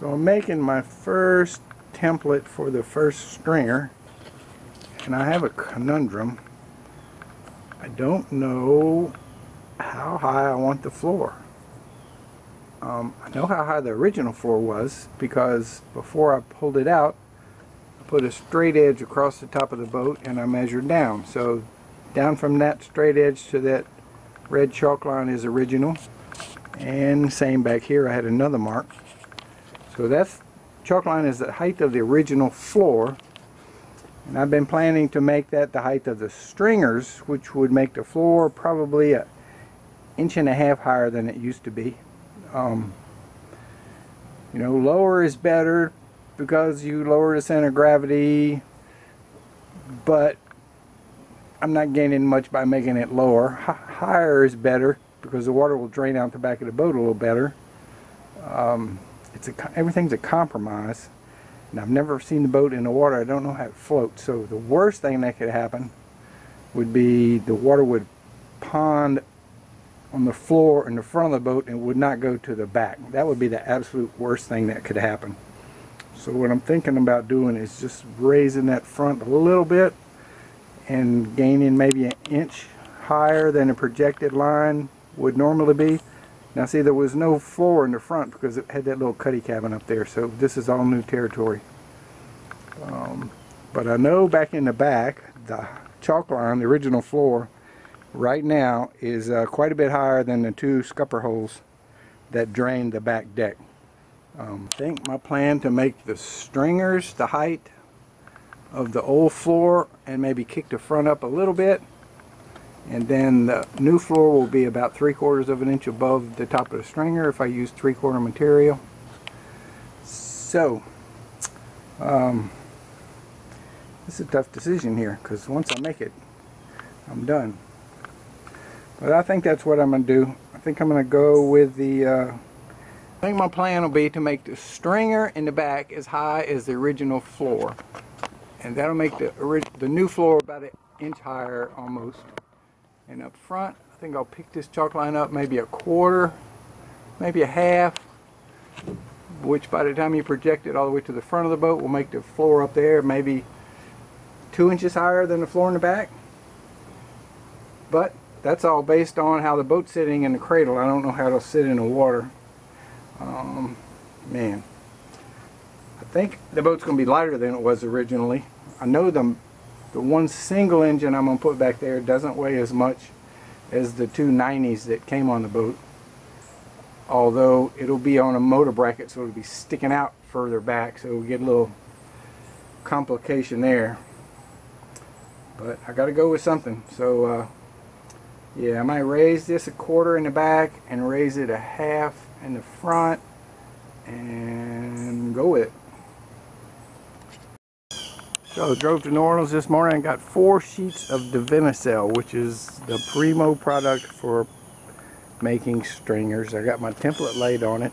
So I'm making my first template for the first stringer and I have a conundrum. I don't know how high I want the floor. Um, I know how high the original floor was because before I pulled it out I put a straight edge across the top of the boat and I measured down. So down from that straight edge to that red chalk line is original and same back here I had another mark so that's chalk line is the height of the original floor. And I've been planning to make that the height of the stringers which would make the floor probably an inch and a half higher than it used to be. Um, you know lower is better because you lower the center of gravity but I'm not gaining much by making it lower. H higher is better because the water will drain out the back of the boat a little better. Um, it's a, everything's a compromise. And I've never seen the boat in the water. I don't know how it floats. So the worst thing that could happen would be the water would pond on the floor in the front of the boat and would not go to the back. That would be the absolute worst thing that could happen. So what I'm thinking about doing is just raising that front a little bit and gaining maybe an inch higher than a projected line would normally be now see there was no floor in the front because it had that little cuddy cabin up there so this is all new territory. Um, but I know back in the back the chalk line, the original floor, right now is uh, quite a bit higher than the two scupper holes that drain the back deck. Um, I think my plan to make the stringers the height of the old floor and maybe kick the front up a little bit and then the new floor will be about three quarters of an inch above the top of the stringer if I use three quarter material. So um, this is a tough decision here because once I make it I'm done. But I think that's what I'm gonna do. I think I'm gonna go with the uh, I think my plan will be to make the stringer in the back as high as the original floor. And that'll make the, the new floor about an inch higher almost and up front, I think I'll pick this chalk line up maybe a quarter, maybe a half, which by the time you project it all the way to the front of the boat will make the floor up there maybe two inches higher than the floor in the back. But that's all based on how the boat's sitting in the cradle. I don't know how it'll sit in the water. Um, man, I think the boat's going to be lighter than it was originally. I know the the one single engine I'm going to put back there doesn't weigh as much as the two 90s that came on the boat. Although it'll be on a motor bracket so it'll be sticking out further back so we'll get a little complication there. But I got to go with something. So uh, yeah, I might raise this a quarter in the back and raise it a half in the front and go with it. So I drove to New Orleans this morning and got four sheets of Divinycell, which is the primo product for making stringers. I got my template laid on it.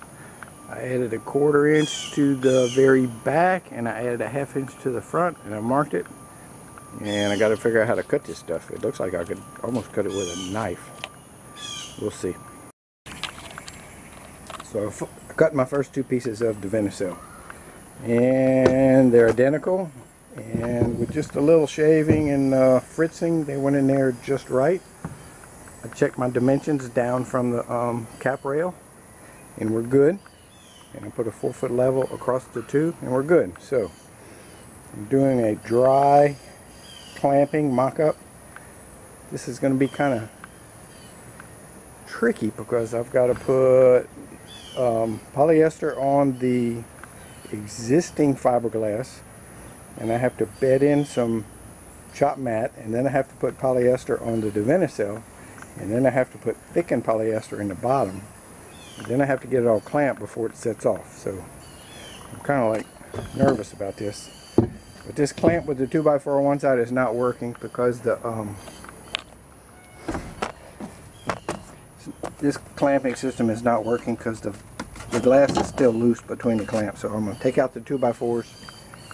I added a quarter inch to the very back and I added a half inch to the front and I marked it. And I got to figure out how to cut this stuff. It looks like I could almost cut it with a knife. We'll see. So I cut my first two pieces of Divinycell. And they're identical and with just a little shaving and uh, fritzing they went in there just right. I checked my dimensions down from the um, cap rail and we're good. And I put a four foot level across the two and we're good. So I'm doing a dry clamping mock-up. This is going to be kind of tricky because I've got to put um, polyester on the existing fiberglass and I have to bed in some chop mat and then I have to put polyester on the Divinycell and then I have to put thickened polyester in the bottom. And then I have to get it all clamped before it sets off. So I'm kind of like nervous about this. But this clamp with the 2x4 on one side is not working because the um, this clamping system is not working because the, the glass is still loose between the clamps. So I'm going to take out the 2x4s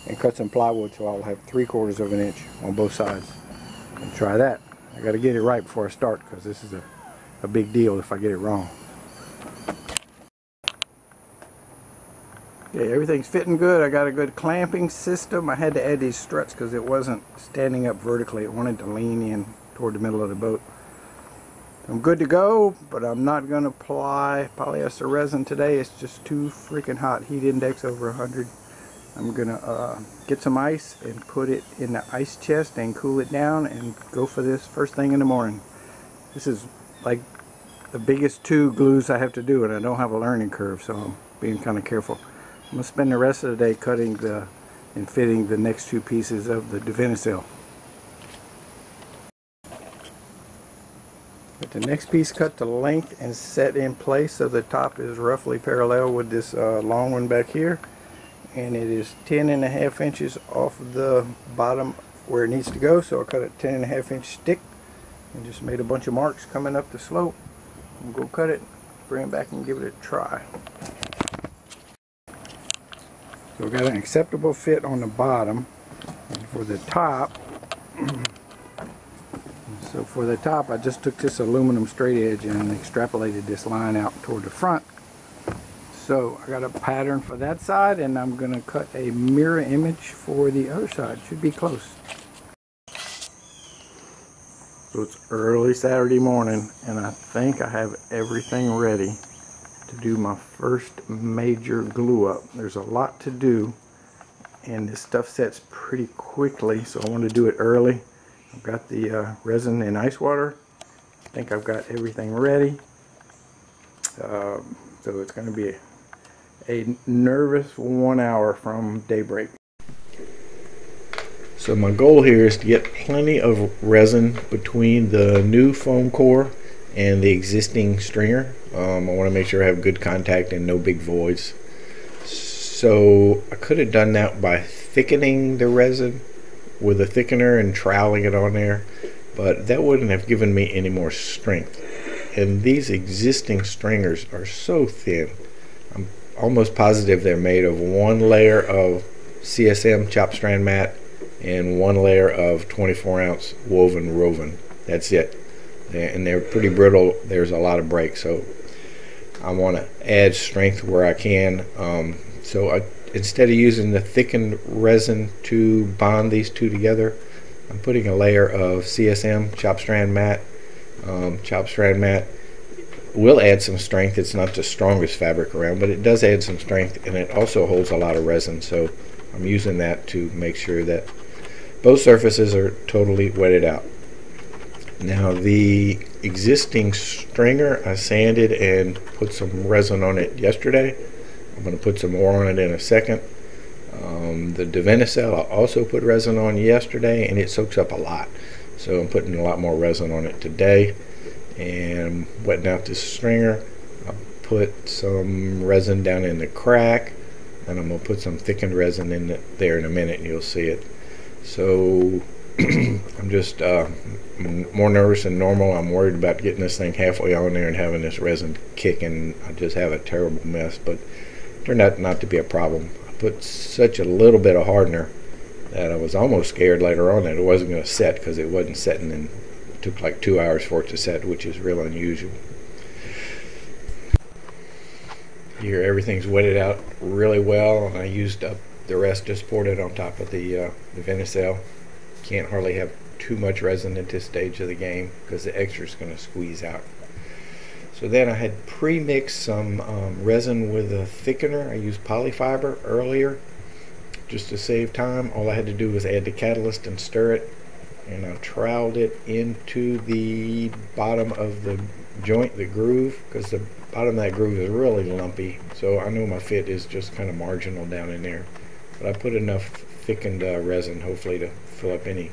and cut some plywood so I'll have three quarters of an inch on both sides and try that. I got to get it right before I start because this is a, a big deal if I get it wrong. Okay, everything's fitting good. I got a good clamping system. I had to add these struts because it wasn't standing up vertically. It wanted to lean in toward the middle of the boat. I'm good to go, but I'm not going to apply polyester resin today. It's just too freaking hot. Heat index over 100. I'm to uh, get some ice and put it in the ice chest and cool it down and go for this first thing in the morning. This is like the biggest two glues I have to do and I don't have a learning curve so I'm being kind of careful. I'm to spend the rest of the day cutting the and fitting the next two pieces of the Divinycell. Get the next piece cut to length and set in place so the top is roughly parallel with this uh, long one back here and it is 10 and a half inches off the bottom where it needs to go so I cut a 10 and a half inch stick and just made a bunch of marks coming up the slope. I'm go cut it, bring it back and give it a try. So we got an acceptable fit on the bottom. And for the top, so for the top I just took this aluminum straight edge and extrapolated this line out toward the front. So I got a pattern for that side and I'm going to cut a mirror image for the other side. Should be close. So it's early Saturday morning and I think I have everything ready to do my first major glue up. There's a lot to do and this stuff sets pretty quickly so I want to do it early. I've got the uh, resin and ice water. I think I've got everything ready. Um, so it's going to be a, nervous one hour from daybreak. So my goal here is to get plenty of resin between the new foam core and the existing stringer. Um, I want to make sure I have good contact and no big voids. So I could have done that by thickening the resin with a thickener and troweling it on there, but that wouldn't have given me any more strength. And these existing stringers are so thin. Almost positive they're made of one layer of CSM chop strand mat and one layer of 24 ounce woven roving. That's it and they're pretty brittle. There's a lot of break, so I want to add strength where I can. Um, so I, instead of using the thickened resin to bond these two together, I'm putting a layer of CSM chop strand mat. Um, chop strand mat will add some strength. It's not the strongest fabric around, but it does add some strength, and it also holds a lot of resin. So I'm using that to make sure that both surfaces are totally wetted out. Now the existing stringer I sanded and put some resin on it yesterday. I'm going to put some more on it in a second. Um, the Divinycell I also put resin on yesterday and it soaks up a lot. So I'm putting a lot more resin on it today and wetting out this stringer. I'll put some resin down in the crack and I'm going to put some thickened resin in the, there in a minute and you'll see it. So I'm just uh, more nervous than normal. I'm worried about getting this thing halfway on there and having this resin kick and I just have a terrible mess, but turned out not to be a problem. I put such a little bit of hardener that I was almost scared later on that it wasn't going to set because it wasn't setting it took like two hours for it to set, which is real unusual. Here everything's wetted out really well and I used up the rest just poured it on top of the, uh, the Divinycell can't hardly have too much resin at this stage of the game because the extra is going to squeeze out. So then I had pre-mixed some um, resin with a thickener. I used polyfiber earlier just to save time. All I had to do was add the catalyst and stir it and I troweled it into the bottom of the joint, the groove, because the bottom of that groove is really lumpy. So I know my fit is just kind of marginal down in there. But I put enough thickened uh, resin hopefully to fill up any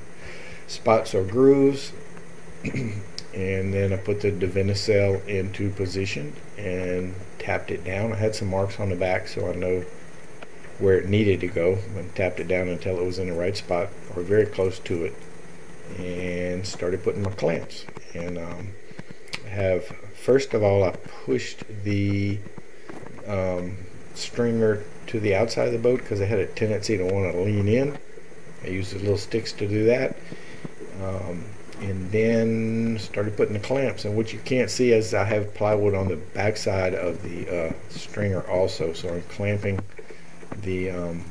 spots or grooves. and then I put the Divinycell into position and tapped it down. I had some marks on the back so I know where it needed to go and tapped it down until it was in the right spot or very close to it and started putting my clamps. And um, have first of all I pushed the um, stringer to the outside of the boat because I had a tendency to want to lean in. I used the little sticks to do that. Um, and then started putting the clamps. And what you can't see is I have plywood on the backside of the uh, stringer also. So I'm clamping the um,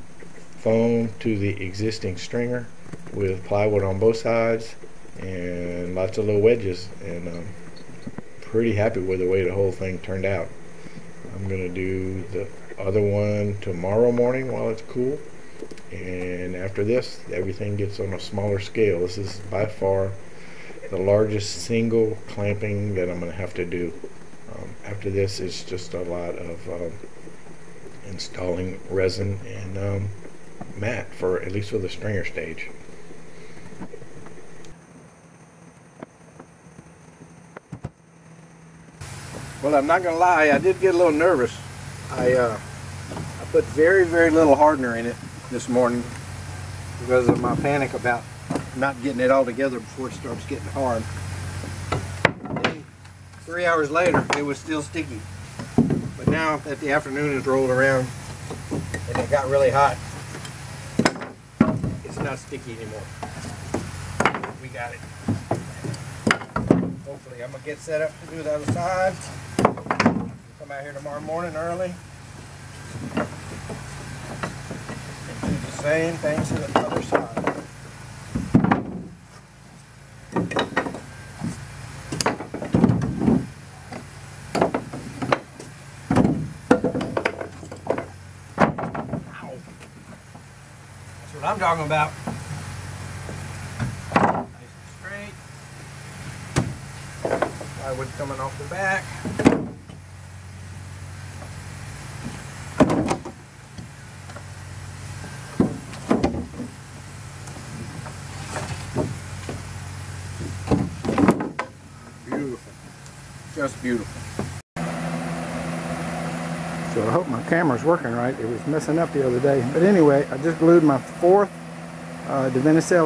foam to the existing stringer with plywood on both sides and lots of little wedges and um, pretty happy with the way the whole thing turned out. I'm going to do the other one tomorrow morning while it's cool and after this everything gets on a smaller scale. This is by far the largest single clamping that I'm going to have to do. Um, after this it's just a lot of um, installing resin and um, mat for at least for the stringer stage. Well, I'm not to lie, I did get a little nervous. I, uh, I put very, very little hardener in it this morning because of my panic about not getting it all together before it starts getting hard. And three hours later, it was still sticky. But now that the afternoon has rolled around and it got really hot, not sticky anymore. We got it. Hopefully, I'm gonna get set up to do the other side. Come out here tomorrow morning early. Do the same thing to the other side. What I'm talking about. Nice and straight. Plywood coming off the back. Beautiful. Just beautiful. So I hope my camera's working right. It was messing up the other day. But anyway, I just glued my fourth uh,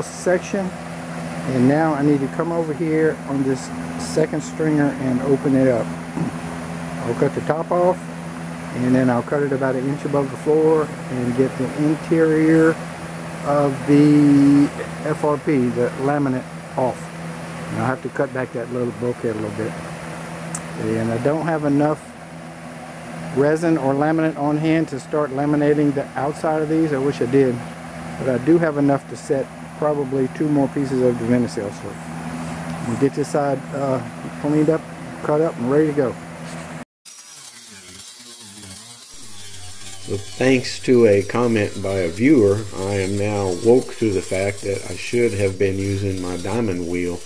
section. And now I need to come over here on this second stringer and open it up. I'll cut the top off and then I'll cut it about an inch above the floor and get the interior of the FRP, the laminate off. And I'll have to cut back that little bulkhead a little bit. And I don't have enough resin or laminate on hand to start laminating the outside of these. I wish I did. But I do have enough to set probably two more pieces of Divinycell. So we'll get this side uh, cleaned up, cut up, and ready to go. So thanks to a comment by a viewer, I am now woke to the fact that I should have been using my diamond wheel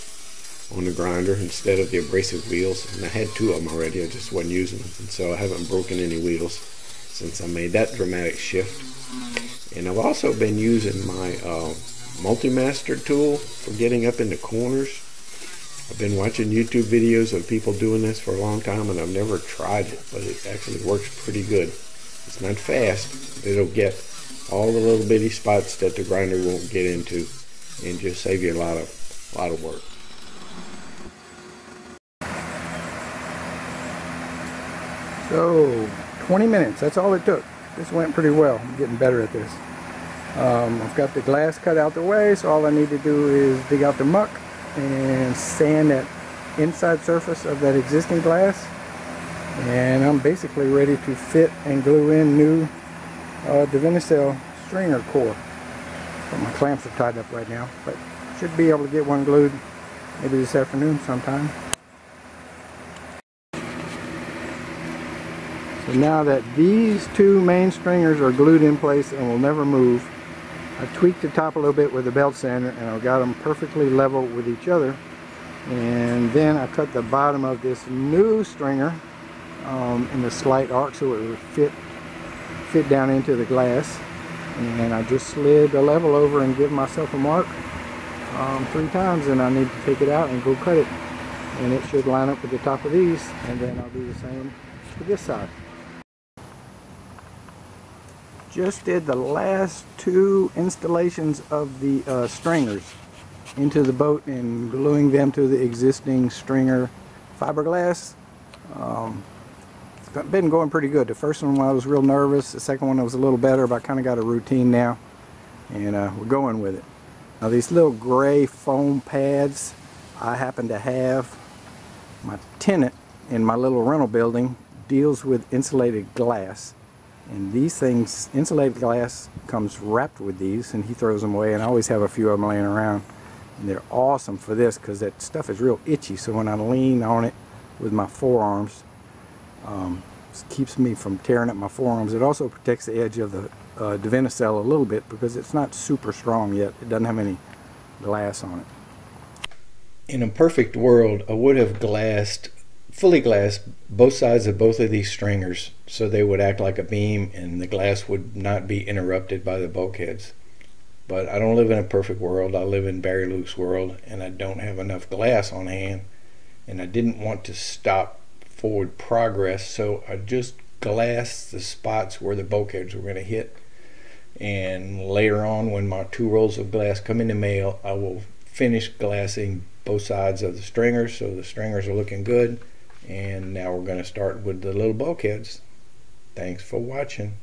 on the grinder instead of the abrasive wheels. And I had two of them already, I just wasn't using them. And so I haven't broken any wheels since I made that dramatic shift. And I've also been using my uh, multi-master tool for getting up in the corners. I've been watching YouTube videos of people doing this for a long time and I've never tried it, but it actually works pretty good. It's not fast, but it'll get all the little bitty spots that the grinder won't get into and just save you a lot of, lot of work. So 20 minutes, that's all it took. This went pretty well. I'm getting better at this. Um, I've got the glass cut out the way, so all I need to do is dig out the muck and sand that inside surface of that existing glass. And I'm basically ready to fit and glue in new uh, Divinycell stringer core. But my clamps are tied up right now, but should be able to get one glued maybe this afternoon sometime. Now that these two main stringers are glued in place and will never move, I tweaked the top a little bit with a belt sander and I got them perfectly level with each other. And then I cut the bottom of this new stringer um, in a slight arc so it would fit fit down into the glass. And I just slid the level over and give myself a mark um, three times and I need to take it out and go cut it. And it should line up with the top of these and then I'll do the same to this side just did the last two installations of the uh, stringers into the boat and gluing them to the existing stringer fiberglass. Um, it's been going pretty good. The first one I was real nervous. The second one I was a little better, but I kind of got a routine now. And uh, we're going with it. Now these little gray foam pads I happen to have. My tenant in my little rental building deals with insulated glass And these things, insulated glass comes wrapped with these, and he throws them away. And I always have a few of them laying around. And they're awesome for this because that stuff is real itchy. So when I lean on it with my forearms, um, it keeps me from tearing up my forearms. It also protects the edge of the uh, Divinycell a little bit because it's not super strong yet. It doesn't have any glass on it. In a perfect world, I would have glassed, fully glassed, both sides of both of these stringers so they would act like a beam and the glass would not be interrupted by the bulkheads. But I don't live in a perfect world. I live in Barry Luke's world and I don't have enough glass on hand. And I didn't want to stop forward progress, so I just glassed the spots where the bulkheads were going to hit. And later on, when my two rolls of glass come in the mail, I will finish glassing both sides of the stringers so the stringers are looking good and now we're going to start with the little bulkheads. Thanks for watching